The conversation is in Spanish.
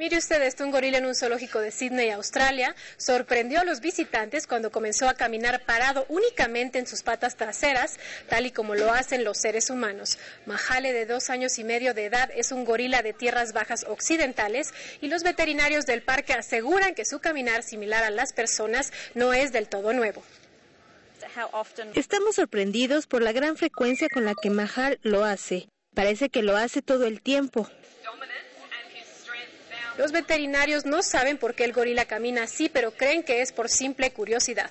Mire usted esto, un gorila en un zoológico de Sydney, Australia, sorprendió a los visitantes cuando comenzó a caminar parado únicamente en sus patas traseras, tal y como lo hacen los seres humanos. Mahale, de dos años y medio de edad, es un gorila de tierras bajas occidentales y los veterinarios del parque aseguran que su caminar similar a las personas no es del todo nuevo. Estamos sorprendidos por la gran frecuencia con la que Mahal lo hace. Parece que lo hace todo el tiempo. Los veterinarios no saben por qué el gorila camina así, pero creen que es por simple curiosidad.